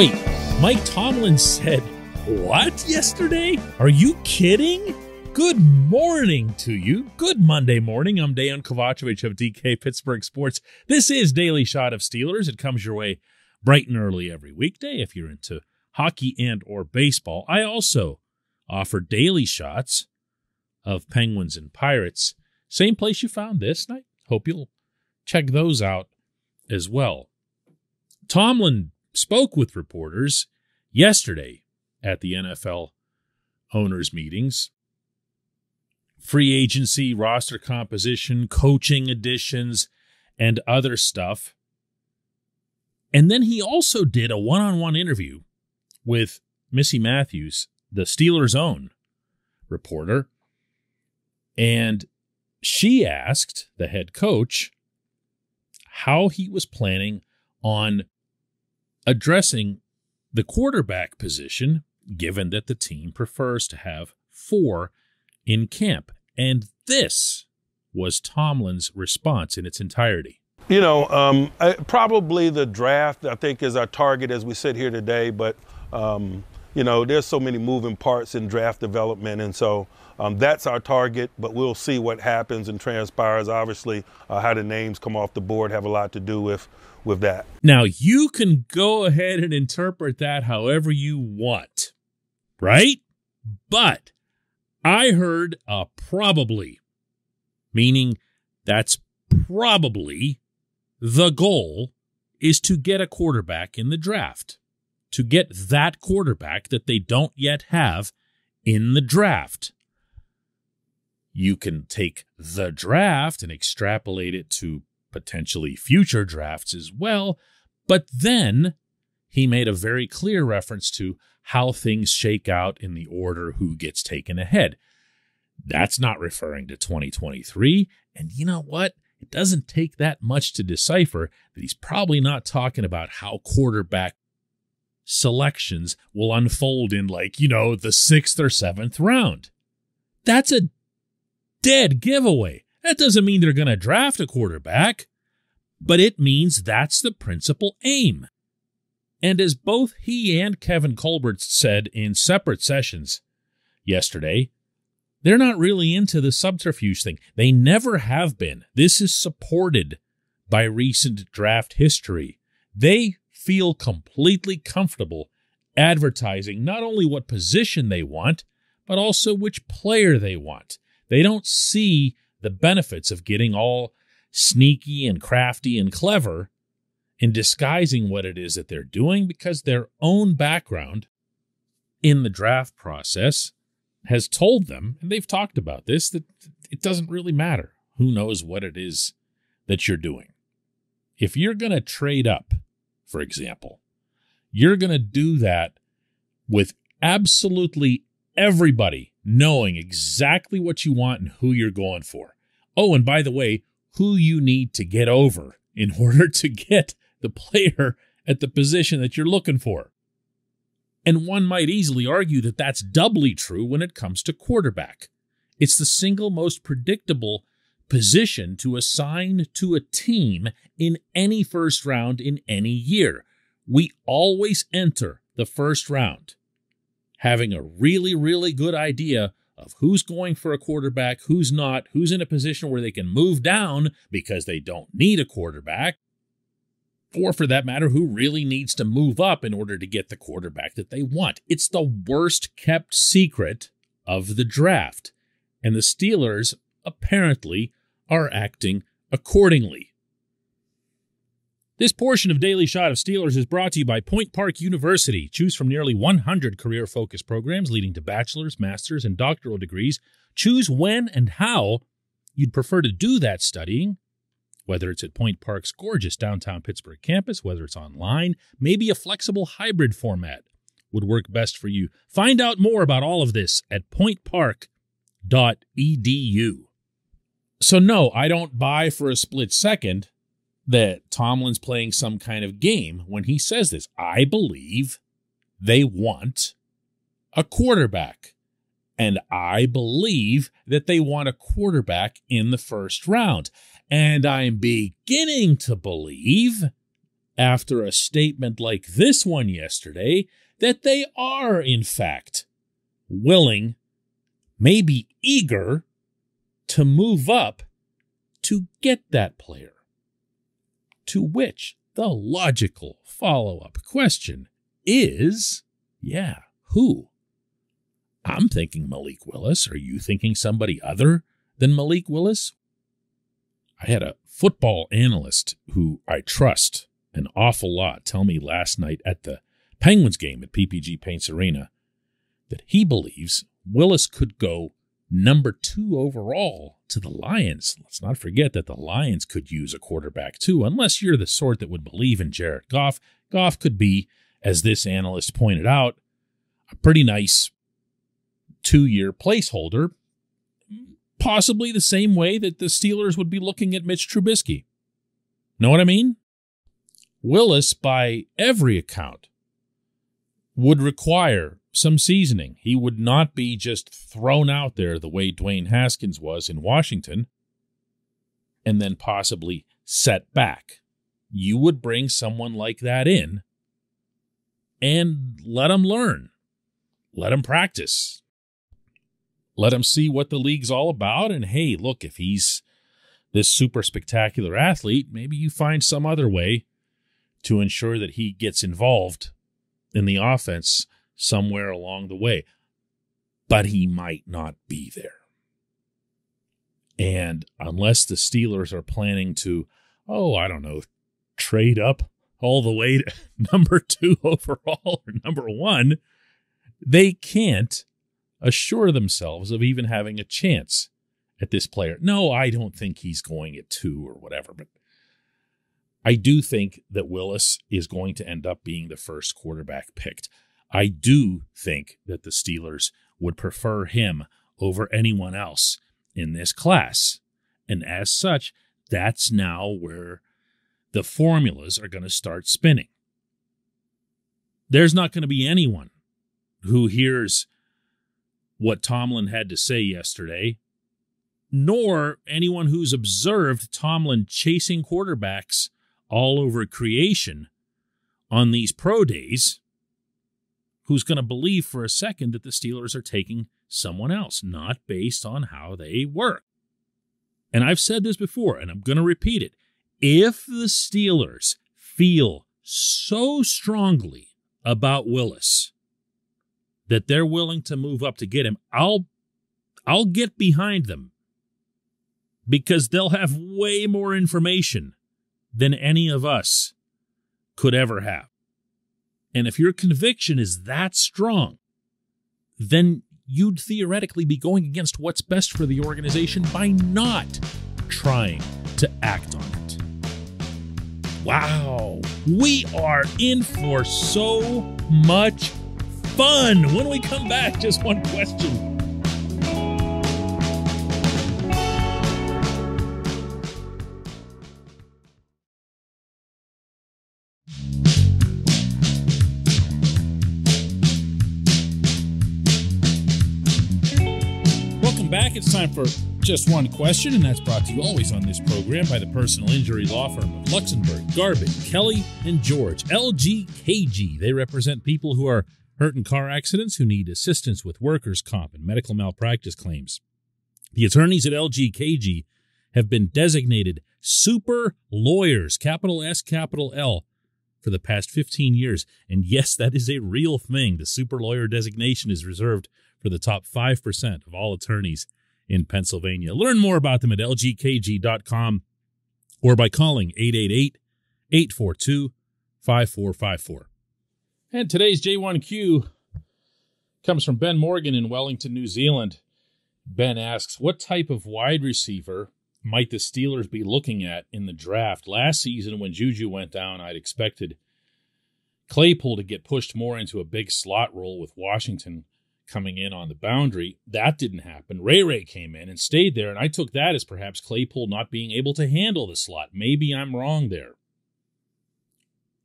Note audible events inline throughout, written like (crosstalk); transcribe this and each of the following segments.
Wait, Mike Tomlin said what yesterday? Are you kidding? Good morning to you. Good Monday morning. I'm Dejan Kovacevic of DK Pittsburgh Sports. This is Daily Shot of Steelers. It comes your way bright and early every weekday if you're into hockey and or baseball. I also offer daily shots of Penguins and Pirates. Same place you found this night. Hope you'll check those out as well. Tomlin spoke with reporters yesterday at the NFL owners' meetings. Free agency, roster composition, coaching additions, and other stuff. And then he also did a one on one interview with Missi Matthews, the Steelers' own reporter. And she asked the head coach how he was planning on addressing the quarterback position, given that the team prefers to have four in camp. And this was Tomlin's response in its entirety. You know, um, I, probably the draft, I think, is our target as we sit here today, but, um, you know, there's so many moving parts in draft development. And so um, that's our target, but we'll see what happens and transpires. Obviously, uh, how the names come off the board have a lot to do with with that. Now, you can go ahead and interpret that however you want, right? But I heard a probably, meaning that's probably the goal is to get a quarterback in the draft, to get that quarterback that they don't yet have in the draft. You can take the draft and extrapolate it to potentially future drafts as well. But then he made a very clear reference to how things shake out in the order who gets taken ahead. That's not referring to 2023. And you know what? It doesn't take that much to decipher that he's probably not talking about how quarterback selections will unfold in, like, you know, the sixth or seventh round. That's a dead giveaway. That doesn't mean they're going to draft a quarterback, but it means that's the principal aim. And as both he and Kevin Colbert said in separate sessions yesterday, they're not really into the subterfuge thing. They never have been. This is supported by recent draft history. They feel completely comfortable advertising not only what position they want, but also which player they want. They don't see the benefits of getting all sneaky and crafty and clever in disguising what it is that they're doing because their own background in the draft process has told them, and they've talked about this, that it doesn't really matter who knows what it is that you're doing. If you're going to trade up, for example, you're going to do that with absolutely everybody knowing exactly what you want and who you're going for. Oh, and by the way, who you need to get over in (laughs) order to get the player at the position that you're looking for. And one might easily argue that that's doubly true when it comes to quarterback. It's the single most predictable position to assign to a team in any first round in any year. We always enter the first round having a really, really good idea of who's going for a quarterback, who's not, who's in a position where they can move down because they don't need a quarterback, or for that matter, who really needs to move up in order to get the quarterback that they want. It's the worst kept secret of the draft. And the Steelers apparently are acting accordingly. This portion of Daily Shot of Steelers is brought to you by Point Park University. Choose from nearly 100 career focused programs leading to bachelor's, master's, and doctoral degrees. Choose when and how you'd prefer to do that studying, whether it's at Point Park's gorgeous downtown Pittsburgh campus, whether it's online, maybe a flexible hybrid format would work best for you. Find out more about all of this at pointpark.edu. So, no, I don't buy for a split second that Tomlin's playing some kind of game when he says this. I believe they want a quarterback. And I believe that they want a quarterback in the first round. And I'm beginning to believe, after a statement like this one yesterday that they are, in fact, willing, maybe eager, to move up to get that player. To which the logical follow up question is yeah, who? I'm thinking Malik Willis. Are you thinking somebody other than Malik Willis? I had a football analyst who I trust an awful lot tell me last night at the Penguins game at PPG Paints Arena that he believes Willis could go number two overall to the Lions. Let's not forget that the Lions could use a quarterback too, unless you're the sort that would believe in Jared Goff. Goff could be, as this analyst pointed out, a pretty nice two year placeholder, possibly the same way that the Steelers would be looking at Mitch Trubisky. Know what I mean? Willis, by every account, would require some seasoning. He would not be just thrown out there the way Dwayne Haskins was in Washington and then possibly set back. You would bring someone like that in and let him learn, let him practice, let him see what the league's all about. And hey, look, if he's this super spectacular athlete, maybe you find some other way to ensure that he gets involved in the offense somewhere along the way. But he might not be there. And unless the Steelers are planning to, oh, I don't know, trade up all the way to (laughs) number two (laughs) overall or number one, they can't assure themselves of even having a chance at this player. No, I don't think he's going at two or whatever, but I do think that Willis is going to end up being the first quarterback picked. I do think that the Steelers would prefer him over anyone else in this class. And as such, that's now where the formulas are going to start spinning. There's not going to be anyone who hears what Tomlin had to say yesterday, nor anyone who's observed Tomlin chasing quarterbacks all over creation on these pro days who's going to believe for a second that the Steelers are taking someone else, not based on how they work. And I've said this before, and I'm going to repeat it. If the Steelers feel so strongly about Willis that they're willing to move up to get him, I'll I'll get behind them because they'll have way more information than any of us could ever have. And if your conviction is that strong, then you'd theoretically be going against what's best for the organization by not trying to act on it. Wow, we are in for so much fun. When we come back, just one question. It's time for just one question, and that's brought to you always on this program by the personal injury law firm of Luxenberg, Garbett, Kelly, and George. LGKG. They represent people who are hurt in car accidents who need assistance with workers' comp and medical malpractice claims. The attorneys at LGKG have been designated super lawyers, capital S, capital L, for the past 15 years. And yes, that is a real thing. The super lawyer designation is reserved for the top 5% of all attorneys in Pennsylvania. Learn more about them at lgkg.com or by calling 888 842 5454. And today's J1Q comes from Ben Morgan in Wellington, New Zealand. Ben asks, What type of wide receiver might the Steelers be looking at in the draft? Last season, when Juju went down, I'd expected Claypool to get pushed more into a big slot role with Washington coming in on the boundary. That didn't happen. Ray Ray came in and stayed there, and I took that as perhaps Claypool not being able to handle the slot. Maybe I'm wrong there.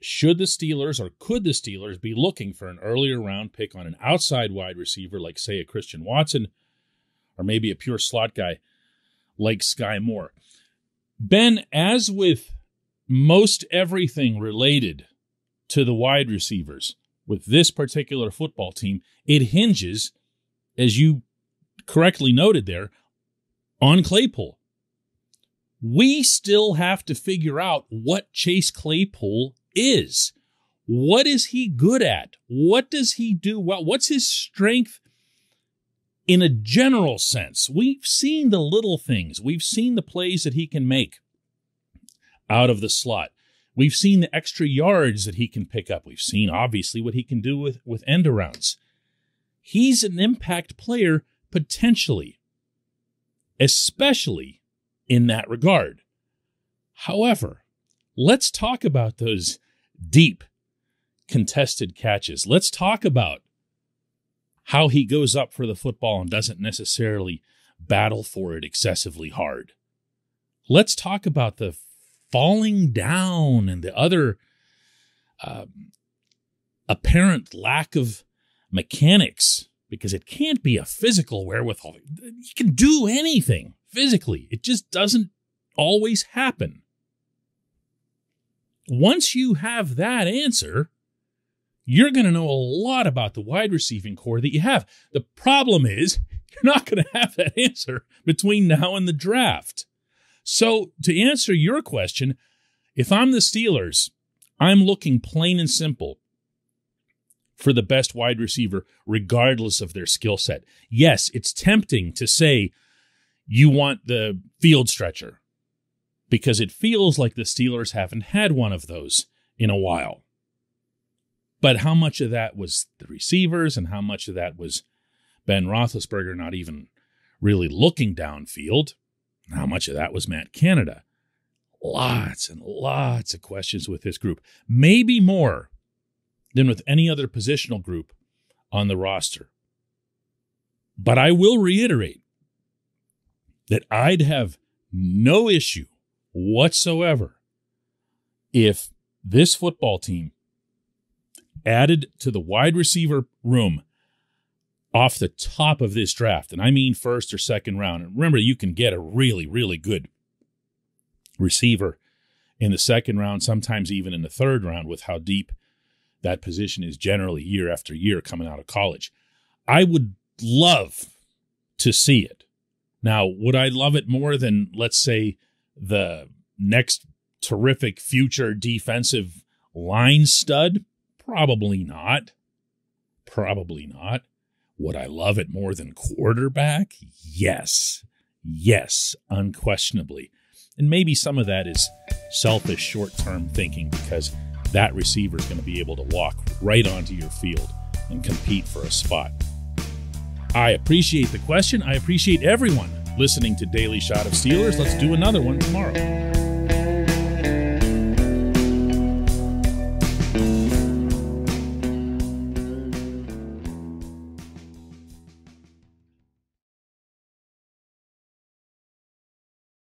Should the Steelers or could the Steelers be looking for an earlier round pick on an outside wide receiver like, say, a Christian Watson, or maybe a pure slot guy like Skyy Moore? Ben, as with most everything related to the wide receivers with this particular football team, it hinges, as you correctly noted there, on Claypool. We still have to figure out what Chase Claypool is. What is he good at? What does he do well? What's his strength in a general sense? We've seen the little things. We've seen the plays that he can make out of the slot. We've seen the extra yards that he can pick up. We've seen obviously what he can do with, with end arounds. He's an impact player potentially, especially in that regard. However, let's talk about those deep contested catches. Let's talk about how he goes up for the football and doesn't necessarily battle for it excessively hard. Let's talk about the falling down and the other um, apparent lack of mechanics because it can't be a physical wherewithal. You can do anything physically, it just doesn't always happen. Once you have that answer, you're going to know a lot about the wide receiving corps that you have. The problem is, (laughs) you're not going to have that answer between now and the draft. So, to answer your question, if I'm the Steelers, I'm looking plain and simple for the best wide receiver, regardless of their skill set. Yes, it's tempting to say you want the field stretcher because it feels like the Steelers haven't had one of those in a while. But how much of that was the receivers and how much of that was Ben Roethlisberger not even really looking downfield? How much of that was Matt Canada? Lots and lots of questions with this group, maybe more than with any other positional group on the roster. But I will reiterate that I'd have no issue whatsoever if this football team added to the wide receiver room off the top of this draft, and I mean first or second round. And remember, you can get a really, really good receiver in the second round, sometimes even in the third round, with how deep that position is generally year after year coming out of college. I would love to see it. Now, would I love it more than, let's say, the next terrific future defensive line stud? Probably not. Probably not. Would I love it more than quarterback? Yes. Yes, unquestionably. And maybe some of that is selfish short term thinking because that receiver is going to be able to walk right onto your field and compete for a spot. I appreciate the question. I appreciate everyone listening to Daily Shot of Steelers. Let's do another one tomorrow.